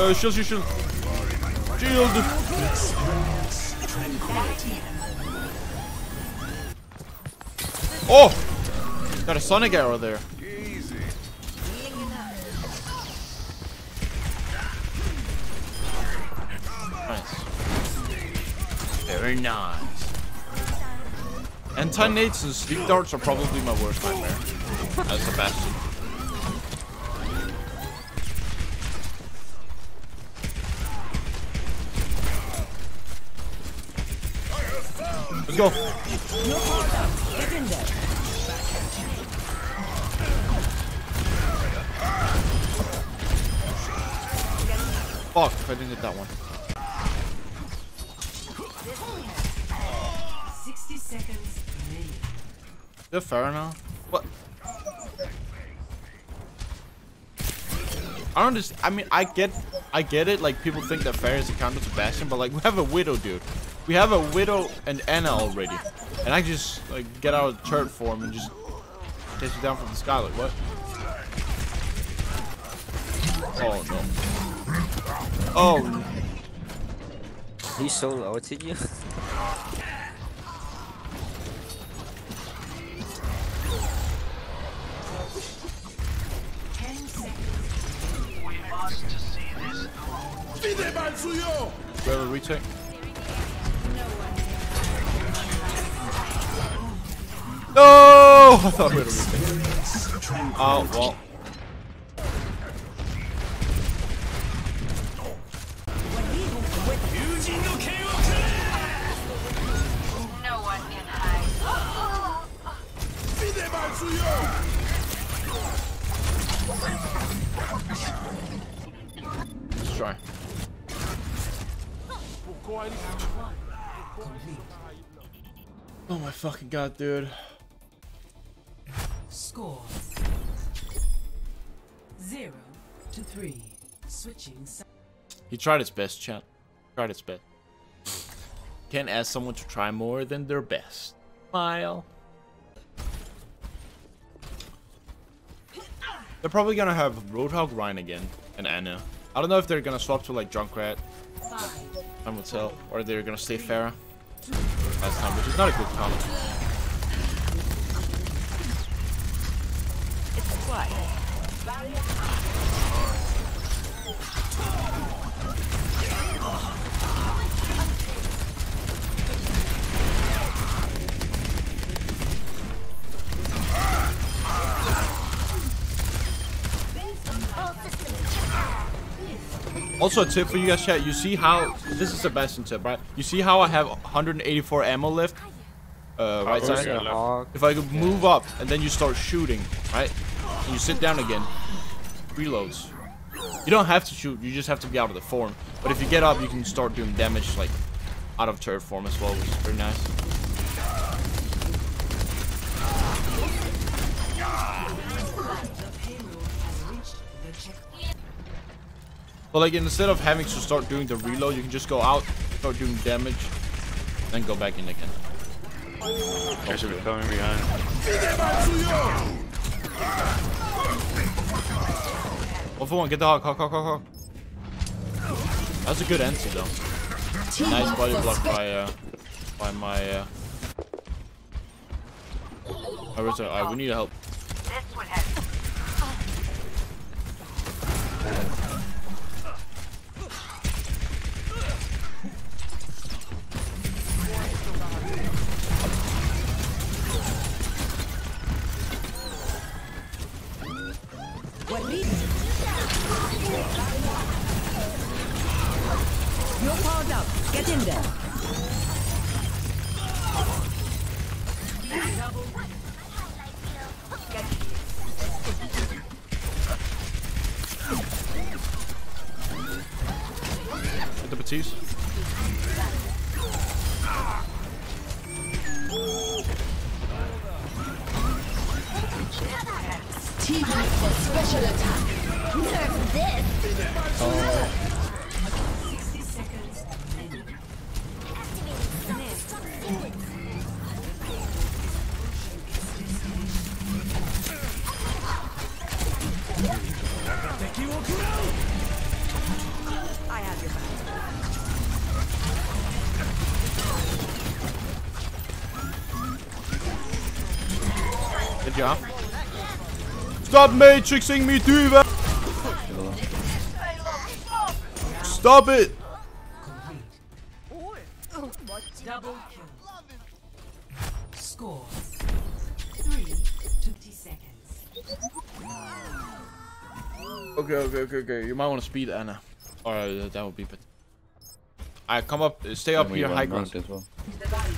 Uh, shield, shield, shield. Shield. Oh! Got a Sonic arrow there. Nice. Very nice. Anti-nades and sleep darts are probably my worst nightmare. As a bastion. Go. Fuck, if I didn't hit that one. 60 seconds remaining. Is that fair enough? What? I don't just. I mean, I get, I get it. Like people think that Pharah is a counter to Bastion, but like we have a widow, dude. We have a widow and Ana already, and I just like get out of the turret form and just chase you down from the sky. Like what? Oh no. Oh. no. so solo ulted you? Ten. Do I have a retake? No! I thought we had a retake. Oh well. No one can hide. Let's try. Oh my fucking god, dude. Score. Zero to three. Switching. He tried his best, chat. Tried his best. Can't ask someone to try more than their best. Smile. They're probably gonna have Roadhog Rein again and Ana. I don't know if they're gonna swap to like Junkrat. Time will tell. Or they're gonna stay Pharah. Last time, which is not a good combo. Also a tip for you guys chat, you see how this is the best tip, right? You see how I have 184 ammo left? Uh right side? Yeah. If I could move up and then you start shooting, right? And you sit down again. Reloads. You don't have to shoot, you just have to be out of the form. But if you get up, you can start doing damage like out of turret form as well, which is pretty nice. But like instead of having to start doing the reload, you can just go out, start doing damage, then go back in again. There's a coming behind. One for one, get the hawk, hawk, hawk, hawk, hawk. That's a good anti though. Nice body block by uh by my uh. Alright, we need help. You're powered up. Get in there. Genji. Stop matrixing me, D.Va! Stop it! Double kill. Score. Three. 20 seconds. Okay, okay, okay, okay. You might want to speed Ana. Or uh, that would be better. I come up, uh, stay up here, high ground. as well.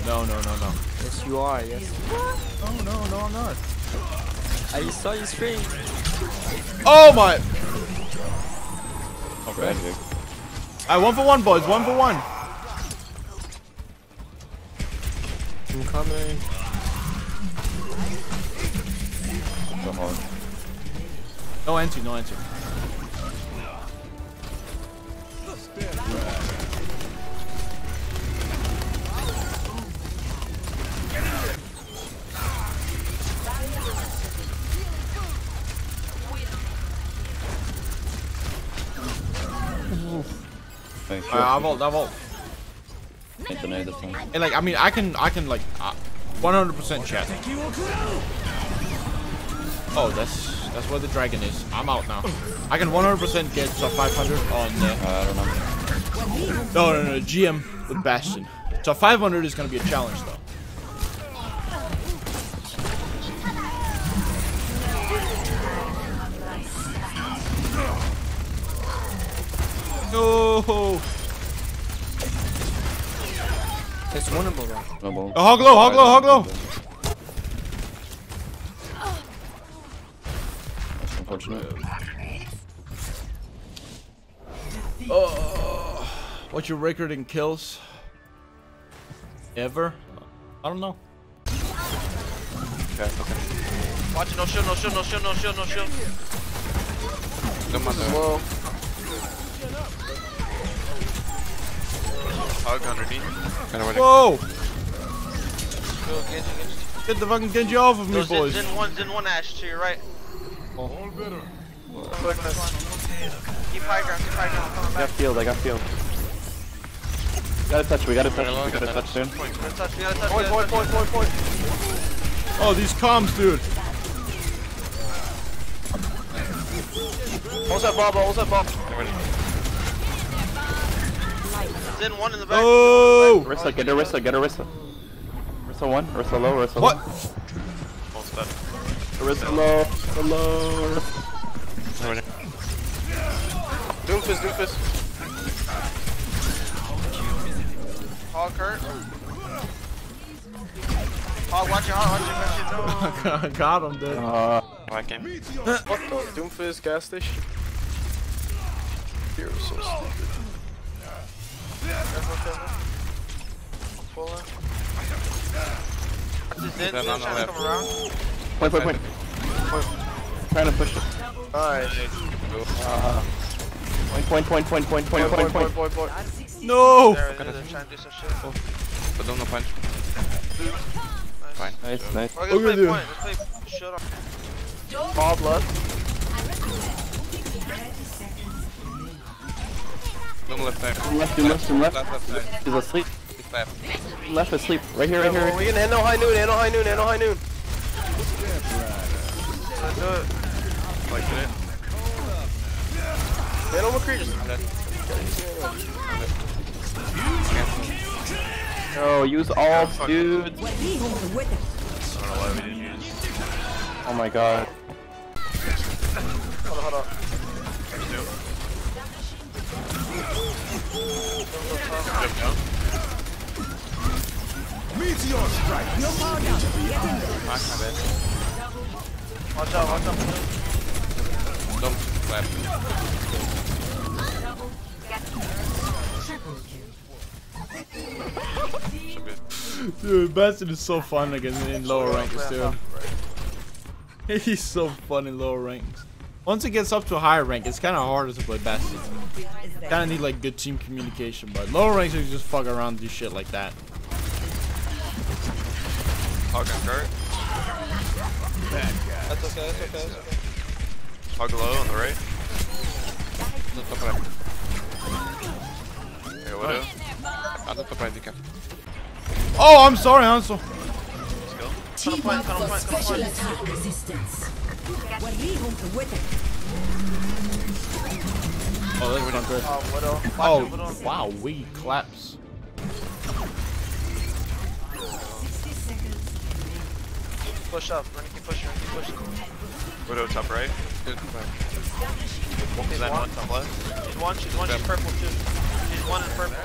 No, no, no, no. Yes, you are. Yes. No, no, no, I'm not. I saw you stream. Oh my! Okay. Tragic. Alright, one for one, boys. One for one. I'm coming. So hard. No entry, no entry. You. Alright, I vault, I vault. Ain't the nade this time. And like, I mean, I can, I can like, uh, 100% chat. Oh, that's that's where the dragon is. I'm out now. I can 100% get top 500 on. Uh, Uh, I don't know. no, no, no, GM with Bastion. Top 500 is gonna be a challenge though. It's winnable though. No ball. Oh, hog low, hog low, hog low. That's unfortunate. Oh, what's your record in kills? Ever? I don't know. Okay, okay. Watch it, no shield, no shield, no shield, no shield, no shield. Come on, Whoa. Hug underneath. Kinda. Whoa! Go, Genji, Genji. Get the fucking Genji off of me, No, boys. Zen 1, Zen 1 Ash to your right. Keep high ground, keep high ground, coming I got field, I got field. Gotta touch, we gotta touch, we gotta touch soon. We gotta touch, we. Point, point, point, point, point. Oh, these comms, dude. Hold that ball, ball, hold that ball. Zen 1 in the back. Oh! Orisa, get Orisa, get Orisa. Orisa one, Orisa low, Orisa What? low. Orisa low, Orisa low. Doomfist, Doomfist. Hog hurt. Hog, watch your hog, watch your watch your no. Got him, dude. Uh, What the? Doomfist gas station? You're so stupid. Careful, careful. Pull in. Watch this Zen, Zen trying to come around. point, point, point. Trying to push it. Uh-huh. Nice. Point, point, point, point, point, point, point, point. point, point. No! There, they're trying to do some shit. But don't no punch. Fine. Nice, nice. Okay, Look let's play point. Let's play shut up. Ball blood. Don't left side. Two left, two left, two left. Left, left side. He's asleep. He's left. Left asleep. Right here, right here. Right We can handle high noon, handle high noon, handle high noon. Let's do it. Like it. Handle McCree just. Oh, use all, dude. I don't know why we didn't use. Oh my god. Hold on, hold on. Watch out, watch out. Don't left. Dude, Bastion is so fun against in lower ranks, dude. He's so fun in lower ranks. Once it gets up to a higher rank, it's kind of harder to play Bastion. Kind of need like good team communication, but lower ranks you just fuck around and do shit like that. Hog and Kurt. That's okay, that's okay, that's okay. Hog low on the right. No top right. Okay, what do? Ah, the top right, you can. Oh, I'm sorry, Hansel. Let's go. Team up for special attack. Resistance. Oh, that's not good. Oh, Widow. Watch Oh, Widow. wow, we claps. Push up. Run, keep pushing, keep pushing. Widow top right. She's Is one. one top left? She's one, she's one, she's purple too. She's one in purple.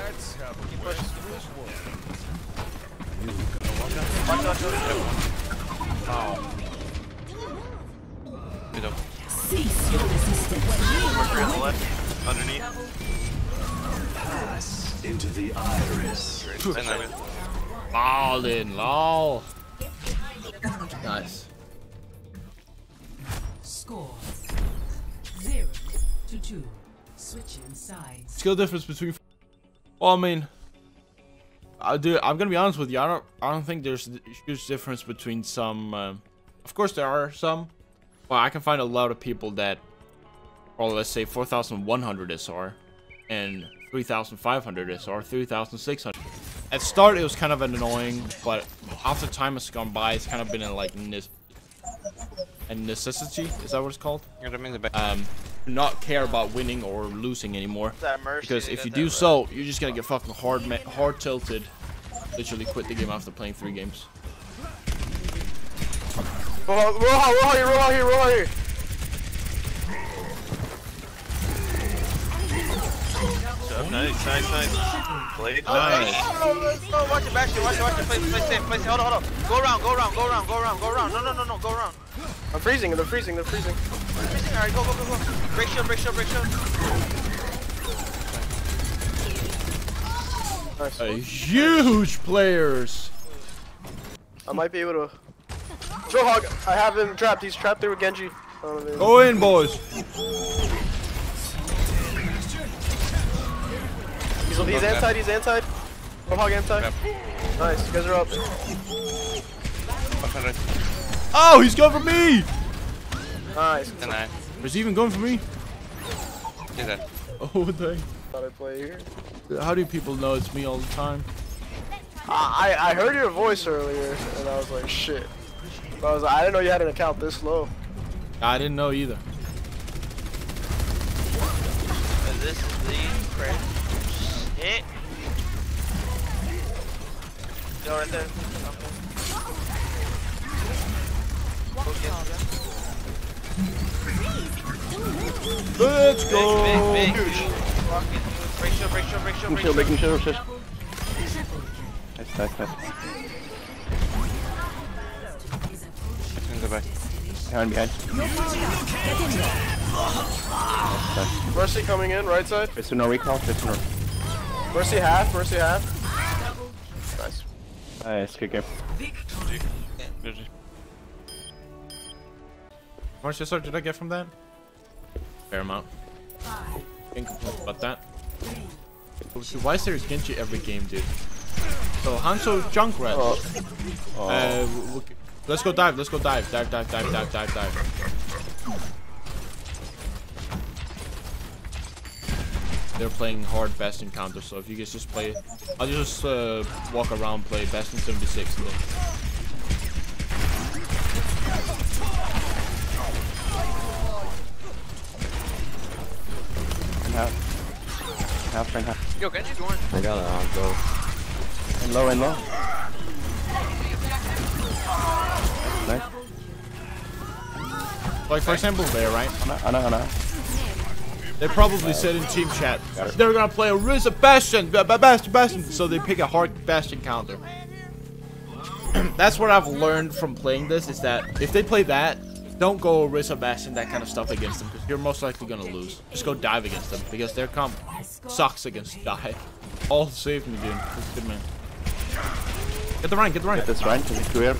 Ballin', lol. Nice. Score. Zero to two. Switching sides. Skill difference between. Well, I mean, I do. I'm gonna be honest with you. I don't. I don't think there's a huge difference between some. Um, of course, there are some. Well, I can find a lot of people that, or let's say 4,100 SR, and 3,500 SR, 3,600. At start, it was kind of annoying, but after time has gone by, it's kind of been a like a necessity. Is that what it's called? You're the main back. Um, not care about winning or losing anymore. Because if you do so, you're just gonna get fucking hard, hard tilted. Literally quit the game after playing three games. Roll out, roll out, roll out here, roll out here, roll out here. Nice, nice, nice. Blade. Nice. Oh, no, no, watch it, back shit, watch it, watch it, play, play safe, play safe, hold on, hold on. Go around, go around, go around, go around, go around. No, no, no, no, go around. I'm freezing. They're freezing. They're freezing. They're Freezing, alright, go, go, go, go. Break shield, break shield, break shield. Nice. Uh, huge players. I might be able to. Joe Hog, I have him trapped. He's trapped there with Genji. I don't know if Go in, boys. He's, he's inside. He's inside. Joe Hog inside. Nice. You guys are up. Oh, he's going for me. Nice. And I, Is he even going for me? do that. Oh, dang. Thought I'd play here. How do people know it's me all the time? I I I heard your voice earlier, and I was like, shit. I was like, I didn't know you had an account this low. I didn't know either. This is the crazy shit. Yo, right there. Let's go. big, big. Fucking break shield, break shield, break shield, Making break shield, shield. making shield, shield. Nice, nice, nice. Can go back. Behind, behind. Mercy coming in, right side. It's no recall, it's no. Mercy half. Mercy half. Nice. Nice, good game. How much SR did I get from that? Fair amount. Can't complain about that. Dude, Why is there a Genji every game, dude? So Hanzo Junkrat. Oh. Uh, w- w- let's go dive. Let's go dive. Dive, dive, dive, dive, dive, dive. They're playing hard Bastion counter, so if you guys just play, I'll just uh, walk around, play Bastion 76, and half. Half, and half. Yo, Genji's one. I got it on go. And low, and low. Nice. like for example, there, right? Ana, Ana, Ana. They probably said in team chat they're gonna play Orisa Bastion, ba- ba- Bastion, Bastion, so they pick a hard Bastion counter. That's what I've learned from playing this is that if they play that, don't go Risa Bastion, that kind of stuff against them, because you're most likely gonna lose. Just go dive against them, because their comp sucks against dive. All saved me, dude. That's good, man. Get the rank, get the rank. Get this right, because it's clear.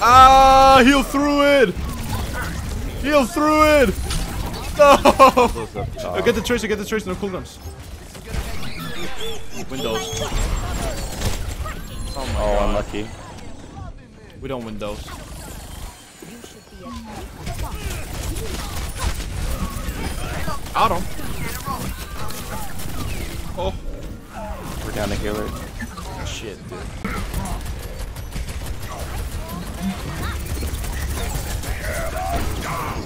Ah, heal through it! Heal through it! No! Oh, get the tracer, get the tracer, no cooldowns. Windows. Oh my Oh, god. unlucky. We don't win those. Got him. Oh, We're down to healer. shit, dude.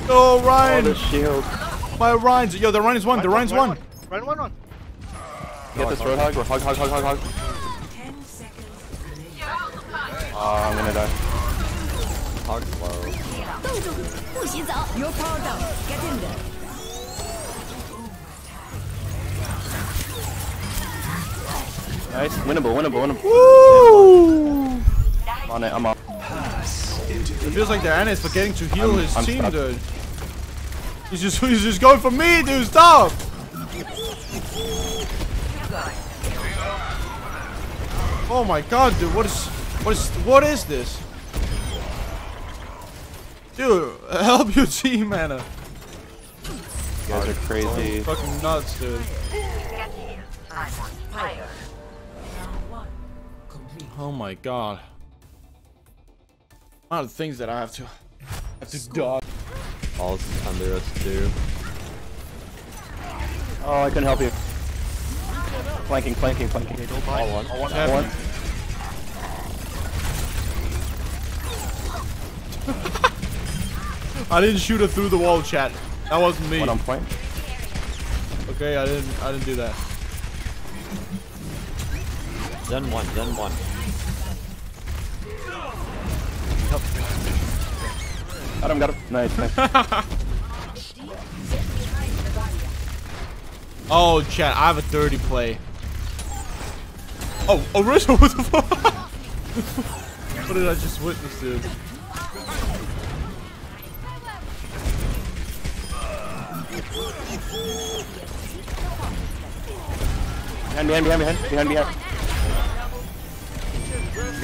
Oh, Oh, Rein! the shield. My Rein's. Yo, the Rein's one. The Rein's one. Run one on. Get this roadhog. Hog, hog, hog, hog, hog. 10 seconds remaining. Oh, I'm gonna die. Hog's low. You're powered up. Get in there. Nice. Winnable, winnable, winnable. Woo! I'm on it. I'm on. It feels like the Ana is forgetting to heal I'm- his I'm team, stuck. dude. He's just he's just going for me, dude. Stop! Oh my god, dude. What is what is what is this? Dude, help your team, Ana. You guys are crazy. Fucking nuts, dude. Get here. I'm on fire. Round one. Complete. Oh my god. A lot of things that I have to have to dodge. All's under us too. Oh, I couldn't help you. Flanking, flanking, flanking. All one. What One. happened? I didn't shoot it through the wall, chat. That wasn't me. One on point. Okay, I didn't. I didn't do that. Zen one. Zen one. Got him, got him. Nice, nice. Oh, chat. I have a 30 play. Oh, Rizzo, what the fuck? what did I just witness, dude? Behind, behind, behind, behind, behind, behind.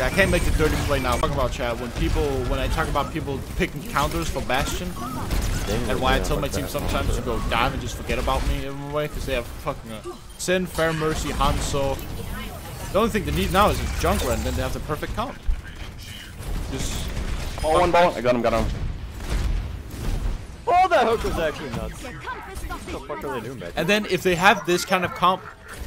Yeah, I can't make the 30 play now. Talk about chat. When people, when I talk about people picking counters for Bastion, and why I tell my team sometimes to go dive and just forget about me in a way, because they have fucking uh, Sin, Pharmercy, Hanzo. The only thing they need now is a Junkrat, and then they have the perfect count. Just Ball, one ball. I got him, got him. That hook was actually nuts. What the fuck are they doing back And then if they have this kind of comp,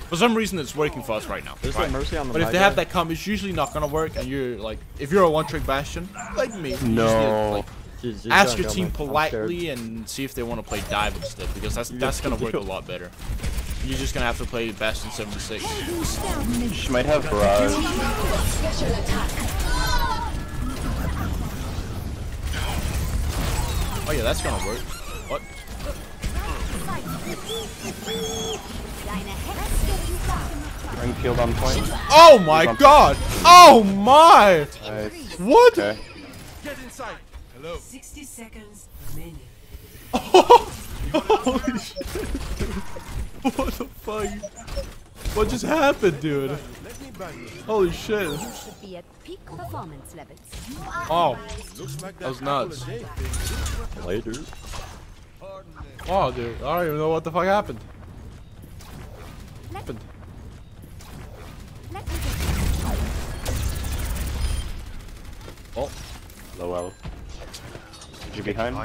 for some reason it's working for us right now. There's right? that Mercy on the But if high they have that comp, it's usually not gonna work. And you're like, if you're a one-trick bastion, like me, you just to, No. like, Jeez, ask your team man. I'm politely and see if they want to play dive instead, because that's that's gonna work a lot better. You're just gonna have to play bastion 76. She might have barrage. Oh yeah, that's gonna work. What? Ring field on point. Oh my god! Oh my! Nice. What? Okay. 60 seconds remaining. Holy shit! What the fuck? What just happened, dude? Holy shit! Should be at peak performance levels. Oh, that was nuts. Later. Oh, dude, I don't even know what the fuck happened. Happened. Let Oh, Low L. You behind?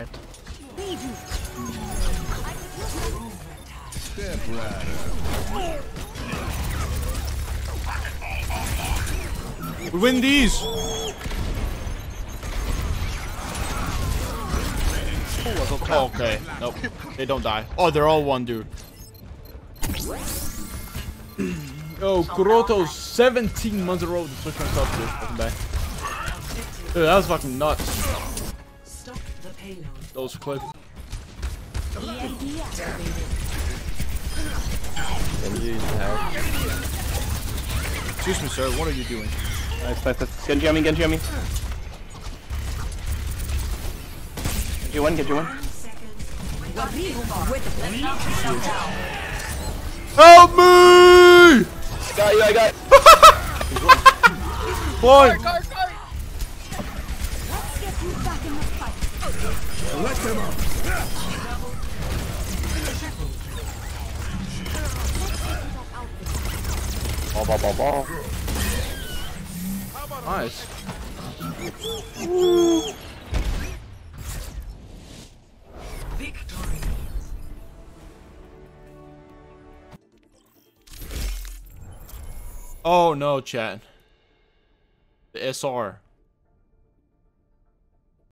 we win these. Oh, okay. Nope. They don't die. Oh, they're all one, dude. oh, Kuroto's 17 months in a row to switch myself to. Welcome back. Dude, that was fucking nuts. Stop the payload. Those clips. EMP activated. And you have. Excuse me, sir. What are you doing? Nice, nice, nice. Genji on me, Genji on me. Get you one, get you one. Help me! Got you, I got Point. Let's get you back in the fight. Ball, ball, ball, ball. Nice. Victory. Oh no, chat. The SR.